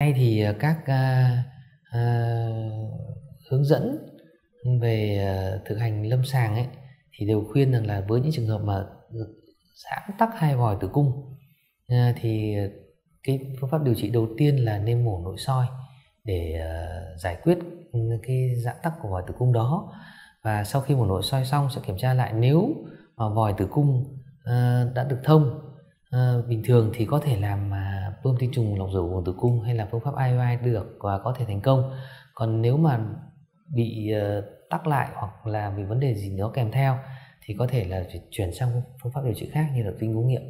nay thì ờ, các uh, uh, hướng dẫn về uh, thực hành lâm sàng ấy thì đều khuyên rằng là với những trường hợp mà giãn tắc hai vòi tử cung uh, thì cái phương pháp điều trị đầu tiên là nên mổ nội soi để uh, giải quyết ừ, cái giãn tắc của vòi tử cung đó. Và sau khi mổ nội soi xong sẽ kiểm tra lại nếu mà vòi tử cung uh, đã được thông uh, bình thường thì có thể làm uh, bơm tinh trùng lọc dầu buồng tử cung hay là phương pháp IUI được và có thể thành công. Còn nếu mà bị uh, tắc lại hoặc là vì vấn đề gì đó kèm theo thì có thể là chuyển sang phương pháp điều trị khác như là tinh ống nghiệm.